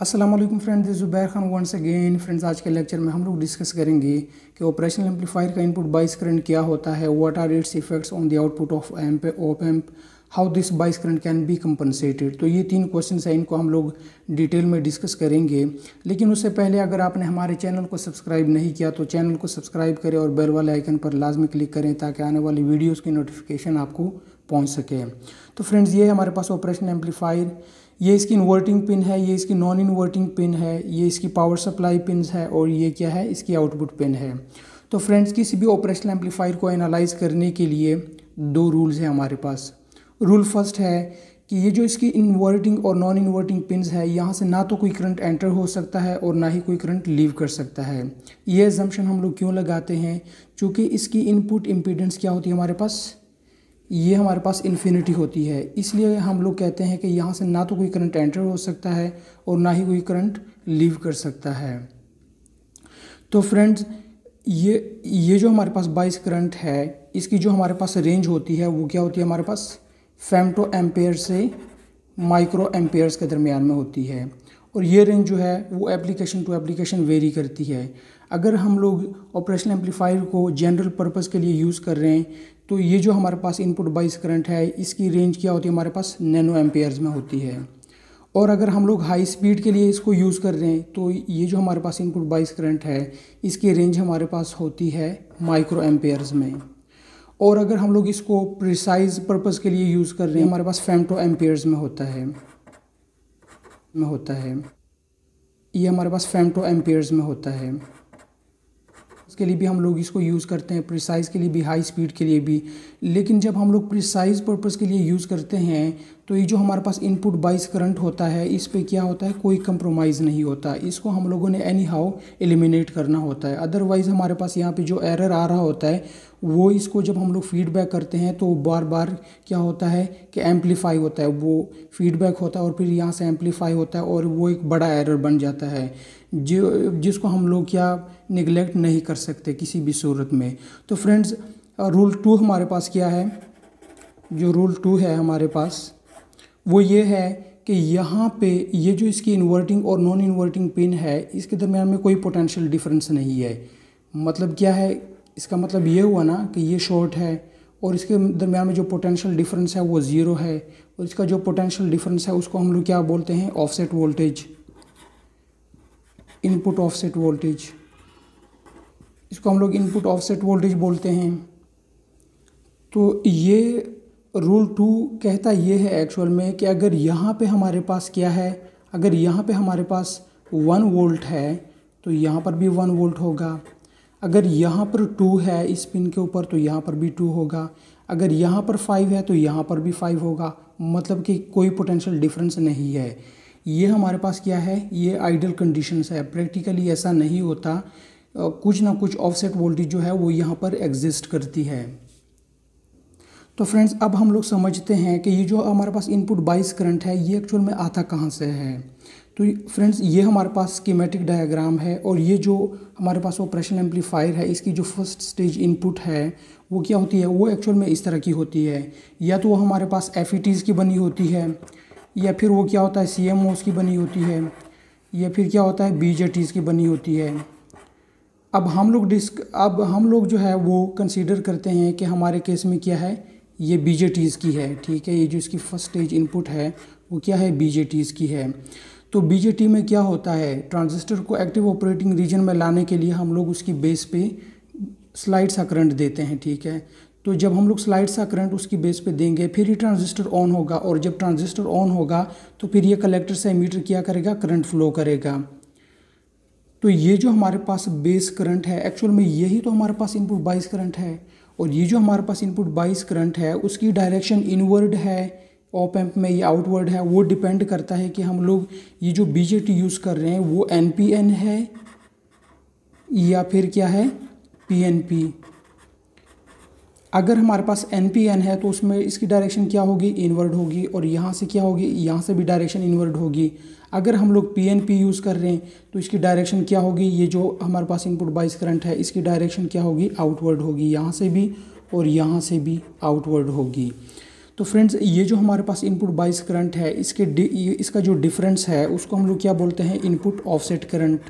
अस्सलाम वालेकुम friends Zubair Khan once again friends आज के लेक्चर में हम लोग डिस्कस करेंगे कि ऑपरेशनल एम्पलीफायर का इनपुट बाइस करंट क्या होता है? What are its effects on the output of amp of amp how this bias current can be compensated तो ये तीन क्वेश्चन हैं, इनको हम लोग डिटेल में डिस्कस करेंगे। लेकिन उससे पहले अगर आपने हमारे चैनल को सब्सक्राइब नहीं किया तो चैनल को सब्सक्राइब करें और बेल वाले आइकन पर लाजमी क्लिक करें ताकि आने वाली वीडियोज़ की नोटिफिकेशन आपको पहुँच सके। तो फ्रेंड्स ये हमारे पास ऑपरेशन एम्पलीफायर ये इसकी इन्वर्टिंग पिन है, ये इसकी नॉन इन्वर्टिंग पिन है, ये इसकी पावर सप्लाई पिन है और ये क्या है, इसकी आउटपुट पिन है। तो फ्रेंड्स किसी भी ऑपरेशनल एम्पलीफायर को एनालाइज करने के लिए दो रूल्स हैं हमारे पास। रूल फ़र्स्ट है कि ये जो इसकी इन्वर्टिंग और नॉन इन्वर्टिंग पिन है, यहाँ से ना तो कोई करंट एंटर हो सकता है और ना ही कोई करंट लीव कर सकता है। ये एजम्पन हम लोग क्यों लगाते हैं? चूँकि इसकी इनपुट इम्पीडेंस क्या होती है हमारे पास? ये हमारे पास इन्फिनिटी होती है। इसलिए हम लोग कहते हैं कि यहाँ से ना तो कोई करंट एंटर हो सकता है और ना ही कोई करंट लीव कर सकता है। तो फ्रेंड्स ये ये जो हमारे पास बाइस करंट है, इसकी जो हमारे पास रेंज होती है, वो क्या होती है हमारे पास? फेमटो एम्पेयर से माइक्रो एम्पेयर्स के दरमियान में होती है। और ये रेंज जो है, वो एप्लीकेशन टू एप्लीकेशन वेरी करती है। अगर हम लोग ऑपरेशनल एम्पलीफायर को जनरल पर्पज़ के लिए यूज़ कर रहे हैं तो ये जो हमारे पास इनपुट बाइस करंट है, इसकी रेंज क्या होती है? हमारे पास नैनो एम्पेयर्स में होती है। और अगर हम लोग हाई स्पीड के लिए इसको यूज़ कर रहे हैं तो ये जो हमारे पास इनपुट बाइस करंट है, इसकी रेंज हमारे पास होती है माइक्रो एम्पेयर्स में। और अगर हम लोग इसको प्रिसाइज पर्पज़ के लिए यूज़ कर रहे हैं, हमारे पास फेमटो एम्पेयर्स में होता है। में होता है। ये हमारे पास फेमटो एम्पेयर्स में होता है। उसके लिए भी हम लोग इसको यूज़ करते हैं प्रिसाइज के लिए भी हाई स्पीड के लिए भी। लेकिन जब हम लोग प्रिसाइज पर्पज़ के लिए यूज़ करते हैं तो ये जो हमारे पास इनपुट बाइस करंट होता है, इस पर क्या होता है? कोई कंप्रोमाइज़ नहीं होता। इसको हम लोगों ने एनी हाउ एलिमिनेट करना होता है। अदरवाइज़ हमारे पास यहाँ पे जो एरर आ रहा होता है, वो इसको जब हम लोग फीडबैक करते हैं तो बार बार क्या होता है कि एम्पलीफाई होता है। वो फीडबैक होता है और फिर यहाँ से एम्पलीफाई होता है और वो एक बड़ा एरर बन जाता है। जो, जिसको हम लोग क्या निगलेक्ट नहीं कर सकते किसी भी सूरत में। तो फ्रेंड्स रूल टू हमारे पास क्या है? जो रूल टू है हमारे पास वो ये है कि यहाँ पे ये जो इसकी इन्वर्टिंग और नॉन इन्वर्टिंग पिन है, इसके दरमियान में कोई पोटेंशियल डिफरेंस नहीं है। मतलब क्या है? इसका मतलब ये हुआ ना कि ये शॉर्ट है और इसके दरमियान में जो पोटेंशियल डिफरेंस है वो ज़ीरो है और इसका जो पोटेंशियल डिफरेंस है उसको हम लोग क्या बोलते हैं? Offset voltage input offset voltage इसको हम लोग इनपुट ऑफसेट वोल्टेज बोलते हैं। तो ये रूल टू कहता ये है एक्चुअल में कि अगर यहाँ पे हमारे पास क्या है, अगर यहाँ पे हमारे पास वन वोल्ट है तो यहाँ पर भी वन वोल्ट होगा। अगर यहाँ पर टू है इस पिन के ऊपर तो यहाँ पर भी टू होगा। अगर यहाँ पर फाइव है तो यहाँ पर भी फाइव होगा। मतलब कि कोई पोटेंशियल डिफरेंस नहीं है। ये हमारे पास क्या है? ये आइडल कंडीशंस है। प्रैक्टिकली ऐसा नहीं होता। कुछ ना कुछ ऑफसेट वोल्टेज जो है, वो यहाँ पर एग्जिस्ट करती है। तो फ्रेंड्स अब हम लोग समझते हैं कि ये जो हमारे पास इनपुट बाइस करंट है, ये एक्चुअल में आता कहाँ से है? तो फ्रेंड्स ये हमारे पास स्कीमेटिक डायग्राम है और ये जो हमारे पास ऑपरेशन एम्पलीफायर है, इसकी जो फ़र्स्ट स्टेज इनपुट है, वो क्या होती है? वो एक्चुअल में इस तरह की होती है। या तो वो हमारे पास एफ़ e की बनी होती है, या फिर वो क्या होता है? सी की बनी होती है, या फिर क्या होता है? बी की बनी होती है। अब हम लोग डिस्क अब हम लोग जो है वो कंसीडर करते हैं कि हमारे केस में क्या है? ये बी की है, ठीक है? ये जो इसकी फ़र्स्ट स्टेज इनपुट है, वो क्या है? बी की है। तो बी में क्या होता है? ट्रांजिस्टर को एक्टिव ऑपरेटिंग रीजन में लाने के लिए हम लोग उसकी बेस पे स्लाइड सा करंट देते हैं, ठीक है? तो जब हम लोग स्लाइड सा करंट उसकी बेस पे देंगे, फिर ये ट्रांजिस्टर ऑन होगा और जब ट्रांजिस्टर ऑन होगा तो फिर ये कलेक्टर से मीटर क्या करेगा? करंट फ्लो करेगा। तो ये जो हमारे पास बेस करंट है एक्चुअल में यही तो हमारे पास इनपुट बाइस करंट है। और ये जो हमारे पास इनपुट बाइस करंट है, उसकी डायरेक्शन इनवर्ड है ऑप एम्प में या आउटवर्ड है, वो डिपेंड करता है कि हम लोग ये जो बीजेटी यूज़ कर रहे हैं, वो एनपीएन है या फिर क्या है? पीएनपी अगर हमारे पास एन पी एन है तो उसमें इसकी डायरेक्शन क्या होगी? इनवर्ड होगी और यहाँ से क्या होगी? यहाँ से भी डायरेक्शन इनवर्ड होगी। अगर हम लोग पी एन पी यूज़ कर रहे हैं तो इसकी डायरेक्शन क्या होगी? ये जो हमारे पास इनपुट बाइस करंट है, इसकी डायरेक्शन क्या होगी? आउटवर्ड होगी। यहाँ से भी और यहाँ से भी आउटवर्ड होगी। तो फ्रेंड्स ये जो हमारे पास इनपुट बाइस करंट है, इसके इसका जो डिफरेंस है, उसको हम लोग क्या बोलते हैं? इनपुट ऑफसेट करंट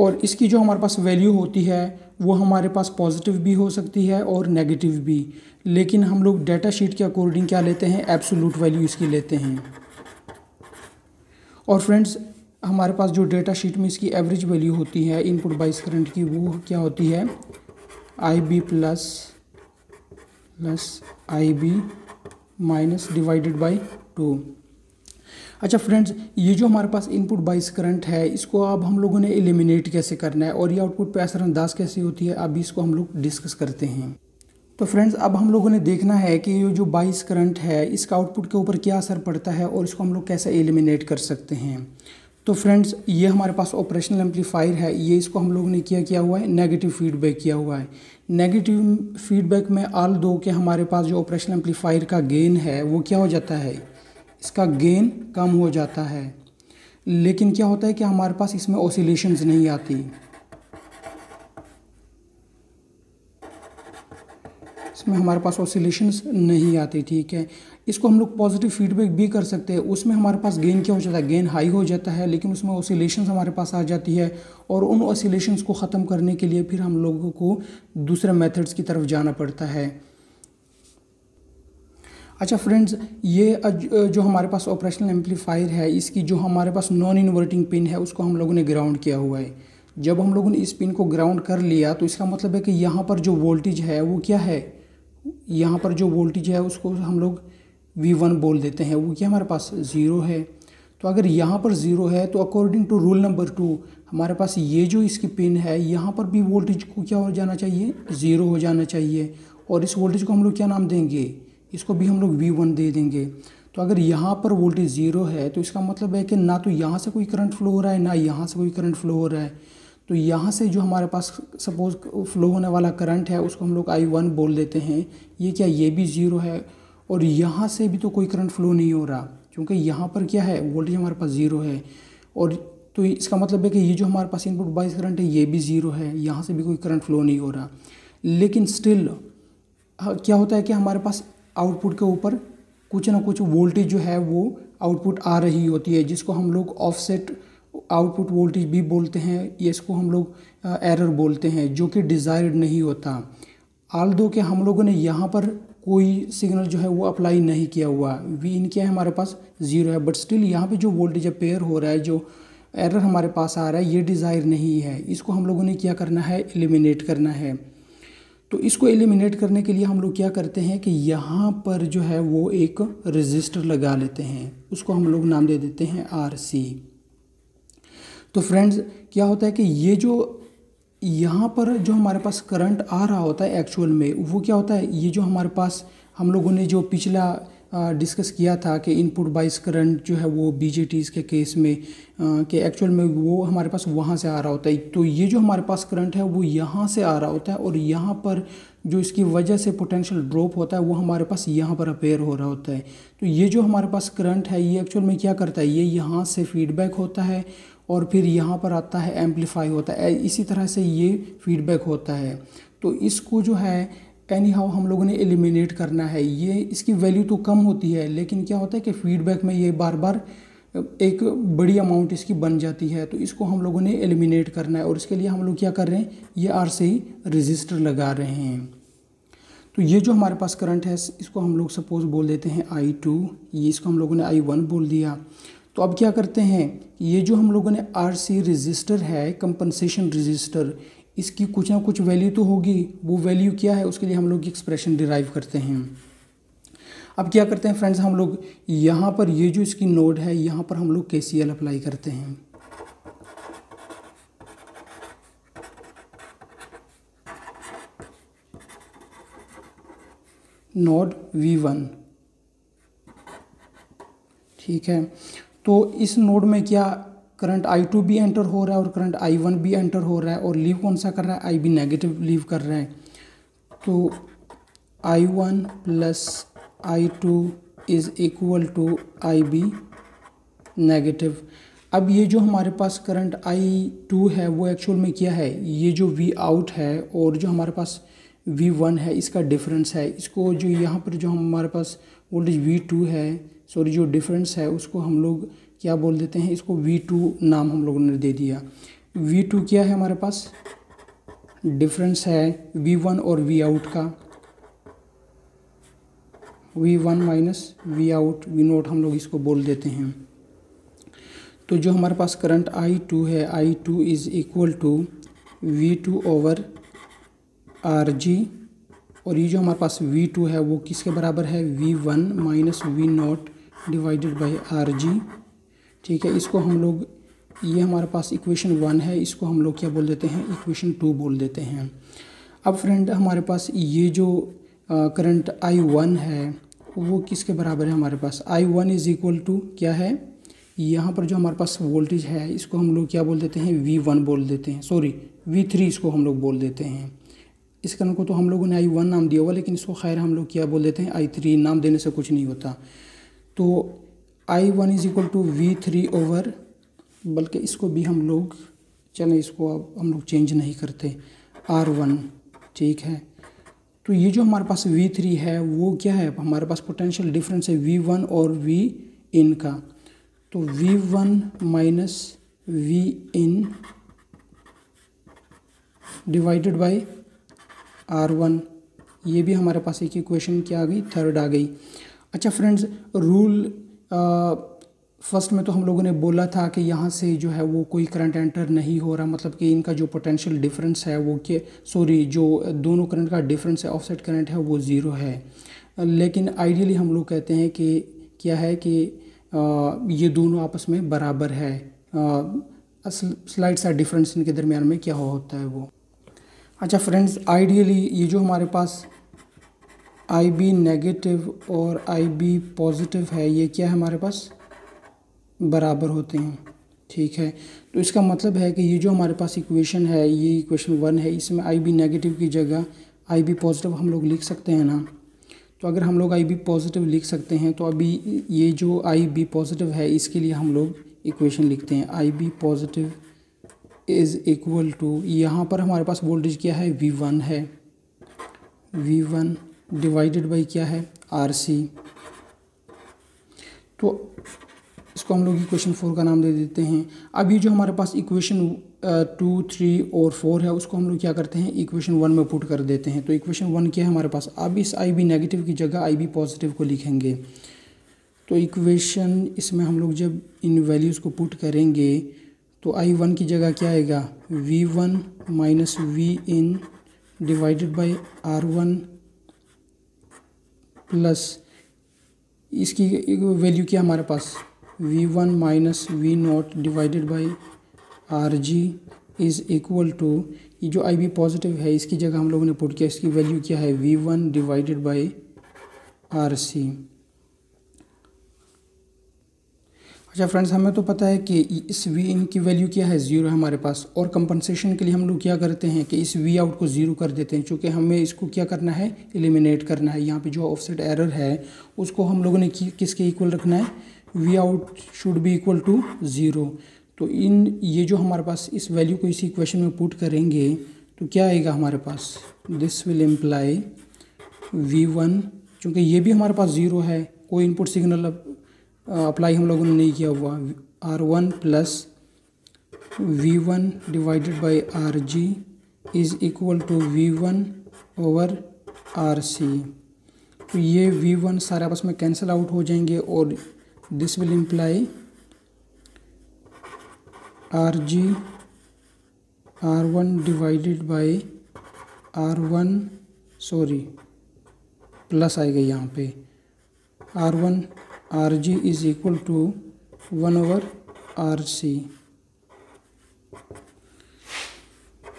और इसकी जो हमारे पास वैल्यू होती है, वो हमारे पास पॉजिटिव भी हो सकती है और नेगेटिव भी। लेकिन हम लोग डेटा शीट के अकॉर्डिंग क्या लेते हैं? एब्सोलूट वैल्यू इसकी लेते हैं। और फ्रेंड्स हमारे पास जो डेटा शीट में इसकी एवरेज वैल्यू होती है इनपुट बाइस करंट की, वो क्या होती है? I B plus plus I B minus divided by two अच्छा फ्रेंड्स ये जो हमारे पास इनपुट बाइस करंट है, इसको अब हम लोगों ने एलिमिनेट कैसे करना है और ये आउटपुट पे असरअंदाज कैसे होती है, अभी इसको हम लोग डिस्कस करते हैं। तो फ्रेंड्स अब हम लोगों ने देखना है कि ये जो बाइस करंट है, इसका आउटपुट के ऊपर क्या असर पड़ता है और इसको हम लोग कैसे एलिमिनेट कर सकते हैं। तो फ्रेंड्स ये हमारे पास ऑपरेशनल एम्पलीफायर है, ये इसको हम लोगों ने किया किया हुआ है नेगेटिव फीडबैक किया हुआ है। नेगेटिव फीडबैक में आल दो के हमारे पास जो ऑपरेशनल एम्पलीफायर का गेन है, वो क्या हो जाता है? इसका गेन कम हो जाता है। लेकिन क्या होता है कि हमारे पास इसमें ओसिलेशंस नहीं आती। इसमें हमारे पास ऑसिलेशंस नहीं आती, ठीक है? इसको हम लोग पॉजिटिव फीडबैक भी कर सकते हैं। उसमें हमारे पास गेन क्या हो जाता है? गेन हाई हो जाता है, लेकिन उसमें ऑसिलेशंस हमारे पास आ जाती है। और उन ऑसिलेशंस को ख़त्म करने के लिए फिर हम लोगों को दूसरे मेथड्स की तरफ़ जाना पड़ता है। अच्छा फ्रेंड्स ये जो हमारे पास ऑपरेशनल एम्पलीफायर है, इसकी जो हमारे पास नॉन इन्वर्टिंग पिन है, उसको हम लोगों ने ग्राउंड किया हुआ है। जब हम लोगों ने इस पिन को ग्राउंड कर लिया तो इसका मतलब है कि यहाँ पर जो वोल्टेज है, वो क्या है? यहाँ पर जो वोल्टेज है, उसको हम लोग वी वन बोल देते हैं। वो क्या हमारे पास ज़ीरो है? तो अगर यहाँ पर ज़ीरो है तो according to rule number two हमारे पास ये जो इसकी पिन है, यहाँ पर भी वोल्टेज को क्या हो जाना चाहिए? ज़ीरो हो जाना चाहिए। और इस वोल्टेज को हम लोग क्या नाम देंगे? इसको भी हम लोग वी वन दे देंगे। तो अगर यहाँ पर वोल्टेज ज़ीरो है तो इसका मतलब है कि ना तो यहाँ से कोई करंट फ्लो हो रहा है, ना यहाँ से कोई करंट फ्लो हो रहा है। तो यहाँ से जो हमारे पास सपोज़ फ्लो होने वाला करंट है, उसको हम लोग आई वन बोल देते हैं। ये क्या, ये भी ज़ीरो है? और यहाँ से भी तो कोई करंट फ्लो नहीं हो रहा, क्योंकि यहाँ पर क्या है वोल्टेज हमारे पास ज़ीरो है। और तो इसका मतलब है कि ये जो हमारे पास इनपुट बाइस करंट है, ये भी ज़ीरो है। यहाँ से भी कोई करंट फ्लो नहीं हो रहा। लेकिन स्टिल क्या होता है कि हमारे पास आउटपुट के ऊपर कुछ ना कुछ वोल्टेज जो है वो आउटपुट आ रही होती है, जिसको हम लोग ऑफसेट आउटपुट वोल्टेज भी बोलते हैं, या इसको हम लोग एरर बोलते हैं, जो कि डिज़ायर्ड नहीं होता। आल दो के हम लोगों ने यहाँ पर कोई सिग्नल जो है वो अप्लाई नहीं किया हुआ। वी इन क्या है हमारे पास ज़ीरो है बट स्टिल यहाँ पे जो वोल्टेज अपेयर हो रहा है, जो एरर हमारे पास आ रहा है, ये डिज़ायर नहीं है। इसको हम लोगों ने क्या करना है? एलिमिनेट करना है। तो इसको एलिमिनेट करने के लिए हम लोग क्या करते हैं कि यहाँ पर जो है वो एक रजिस्टर लगा लेते हैं। उसको हम लोग नाम दे देते हैं आर सी तो फ्रेंड्स क्या होता है कि ये जो यहाँ पर जो हमारे पास करंट आ रहा होता है एक्चुअल में, वो क्या होता है? ये जो हमारे पास हम लोगों ने जो पिछला डिस्कस किया था कि इनपुट बाइस करंट जो है वो बी के केस में कि एक्चुअल में वो हमारे पास वहाँ से आ रहा होता है। तो ये जो हमारे पास करंट है, वो यहाँ से आ रहा होता है और यहाँ पर जो इसकी वजह से पोटेंशियल ड्रॉप होता है, वो हमारे पास यहाँ पर अपेयर हो रहा होता है। तो ये जो हमारे पास करंट है, ये एक्चुअल में क्या करता है? ये यहाँ से फीडबैक होता है और फिर यहाँ पर आता है एम्पलीफाई होता है। इसी तरह से ये फीडबैक होता है। तो इसको जो है एनी हाउ हम लोगों ने एलिमिनेट करना है। ये इसकी वैल्यू तो कम होती है, लेकिन क्या होता है कि फीडबैक में ये बार बार एक बड़ी अमाउंट इसकी बन जाती है। तो इसको हम लोगों ने एलिमिनेट करना है और इसके लिए हम लोग क्या कर रहे हैं? ये आर से ही रजिस्टर लगा रहे हैं। तो ये जो हमारे पास करंट है, इसको हम लोग सपोज़ बोल देते हैं आई टू ये इसको हम लोगों ने आई वन बोल दिया। तो अब क्या करते हैं? ये जो हम लोगों ने आर सी रजिस्टर है कंपनसेशन रजिस्टर इसकी कुछ ना कुछ वैल्यू तो होगी। वो वैल्यू क्या है, उसके लिए हम लोग एक्सप्रेशन डिराइव करते हैं। अब क्या करते हैं फ्रेंड्स हम लोग यहाँ पर ये जो इसकी नोड है, यहाँ पर हम लोग के अप्लाई करते हैं। नोड वी वन ठीक है? तो इस नोड में क्या करंट आई टू भी एंटर हो रहा है और करंट आई वन भी एंटर हो रहा है और लीव कौन सा कर रहा है? आई भी नेगेटिव लीव कर रहा है। तो I one plus I two is equal to I B negative अब ये जो हमारे पास करंट आई टू है, वो एक्चुअल में क्या है? ये जो वी आउट है और जो हमारे पास वी वन है, इसका डिफरेंस है। इसको जो यहाँ पर जो हमारे पास वोल्टेज वी टू है सॉरी जो डिफरेंस है, उसको हम लोग क्या बोल देते हैं, इसको वी टू नाम हम लोगों ने दे दिया। वी टू क्या है हमारे पास? डिफरेंस है वी वन और वी आउट का। V one minus V out V nought हम लोग इसको बोल देते हैं। तो जो हमारे पास करंट आई टू है I two is equal to V two over R G और ये जो हमारे पास वी टू है, वो किसके बराबर है? V one minus V nought divided by R G ठीक है, इसको हम लोग, ये हमारे पास इक्वेशन वन है, इसको हम लोग क्या बोल देते हैं? इक्वेशन टू बोल देते हैं। अब फ्रेंड हमारे पास ये जो करंट आई वन है, वो किसके बराबर है हमारे पास? I one is equal to क्या है? यहाँ पर जो हमारे पास वोल्टेज है, इसको हम लोग क्या बोल देते हैं? वी वन बोल देते हैं। सॉरी वी थ्री इसको हम लोग बोल देते हैं। इस करंट को तो हम लोगों ने आई वन नाम दिया हुआ, लेकिन इसको खैर हम लोग क्या बोल देते हैं? आई थ्री नाम देने से कुछ नहीं होता। तो I one is equal to V three over बल्कि इसको भी हम लोग, चलें इसको अब हम लोग चेंज नहीं करते। आर वन ठीक है? तो ये जो हमारे पास वी थ्री है, वो क्या है? हमारे पास पोटेंशियल डिफरेंस है वी वन और वी इन का। तो V one minus V in divided by R one ये भी हमारे पास एक इक्वेशन क्या आ गई थर्ड आ गई। अच्छा फ्रेंड्स रूल फ़र्स्ट में तो हम लोगों ने बोला था कि यहाँ से जो है वो कोई करंट एंटर नहीं हो रहा मतलब कि इनका जो पोटेंशियल डिफरेंस है वो के सॉरी जो दोनों करंट का डिफरेंस है ऑफसेट करंट है, वो ज़ीरो है। लेकिन आइडियली हम लोग कहते हैं कि क्या है कि ये दोनों आपस में बराबर है। स्लाइड सा डिफरेंस इनके दरमियान में क्या होता है वो। अच्छा फ्रेंड्स आइडियली ये जो हमारे पास आई बी नेगेटिव और आई बी पॉजिटिव है, ये क्या है हमारे पास? बराबर होते हैं, ठीक है। तो इसका मतलब है कि ये जो हमारे पास इक्वेशन है, ये इक्वेशन वन है, इसमें आई बी नेगेटिव की जगह आई बी पॉजिटिव हम लोग लिख सकते हैं ना। तो अगर हम लोग आई बी पॉजिटिव लिख सकते हैं तो अभी ये जो आई बी पॉजिटिव है, इसके लिए हम लोग इक्वेशन लिखते हैं। I B positive is equal to यहाँ पर हमारे पास वोल्टेज क्या है? वी वन है। वी वन डिवाइडेड बाई क्या है? आर सी तो इसको हम लोग इक्वेशन फोर का नाम दे देते हैं। अब ये जो हमारे पास इक्वेशन टू थ्री और फोर है, उसको हम लोग क्या करते हैं? इक्वेशन वन में पुट कर देते हैं। तो इक्वेशन वन क्या है हमारे पास? अब इस आई बी नेगेटिव की जगह आई बी पॉजिटिव को लिखेंगे। तो इक्वेशन इसमें हम लोग जब इन वैल्यूज़ को पुट करेंगे तो आई वन की जगह क्या आएगा? V one minus V in divided by R one plus इसकी वैल्यू क्या हमारे पास? V one minus V nought divided by R G is equal to ये जो आई बी पॉजिटिव है, इसकी जगह हम लोगों ने पुट किया, इसकी वैल्यू क्या है? V one divided by R C अच्छा फ्रेंड्स हमें तो पता है कि इस वी इन की वैल्यू क्या है? ज़ीरो है हमारे पास। और कंपनसेशन के लिए हम लोग क्या करते हैं कि इस वी आउट को ज़ीरो कर देते हैं, क्योंकि हमें इसको क्या करना है? एलिमिनेट करना है। यहाँ पे जो ऑफसेट एरर है, उसको हम लोगों ने किसके इक्वल रखना है? V out should be equal to zero तो इन, ये जो हमारे पास इस वैल्यू को इसी इक्वेशन में पुट करेंगे तो क्या आएगा हमारे पास? This will imply V one चूँकि ये भी हमारे पास ज़ीरो है। कोई इनपुट सिग्नल अप्लाई हम लोगों ने नहीं किया हुआ। R one plus V one divided by R G is equal to V one over R C तो ये वी वन सारे आपस में कैंसिल आउट हो जाएँगे और this will imply R G R one divided by R one sorry plus आएगा यहाँ पे। R one R G is equal to one over R C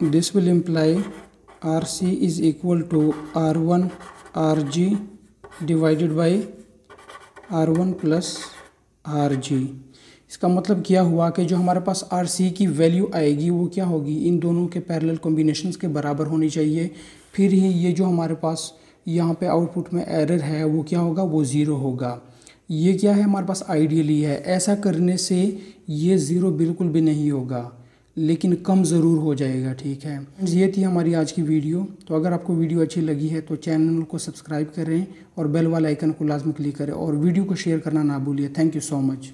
this will imply RC is equal to R1 RG divided by R1 plus RG इसका मतलब क्या हुआ कि जो हमारे पास आर सी की वैल्यू आएगी, वो क्या होगी? इन दोनों के पैरेलल कॉम्बिनेशन के बराबर होनी चाहिए। फिर ही ये जो हमारे पास यहाँ पे आउटपुट में एरर है, वो क्या होगा? वो ज़ीरो होगा। ये क्या है हमारे पास आइडियली है? ऐसा करने से ये ज़ीरो बिल्कुल भी नहीं होगा, लेकिन कम ज़रूर हो जाएगा, ठीक है? ये थी हमारी आज की वीडियो तो अगर आपको वीडियो अच्छी लगी है तो चैनल को सब्सक्राइब करें और बेल वाला आइकन को लाजमी क्लिक करें और वीडियो को शेयर करना ना भूलिए। Thank you so much